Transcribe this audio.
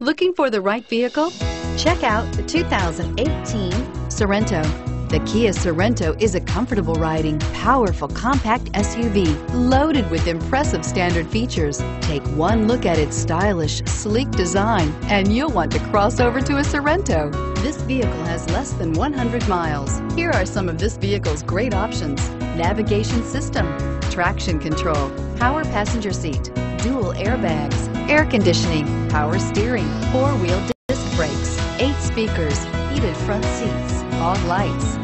Looking for the right vehicle? Check out the 2018 Sorento. The Kia Sorento is a comfortable riding, powerful compact SUV loaded with impressive standard features. Take one look at its stylish, sleek design and you'll want to cross over to a Sorento. This vehicle has less than 100 miles. Here are some of this vehicle's great options. Navigation system, traction control, power passenger seat, dual airbags, air conditioning, power steering, four-wheel disc brakes, eight speakers, heated front seats, fog lights.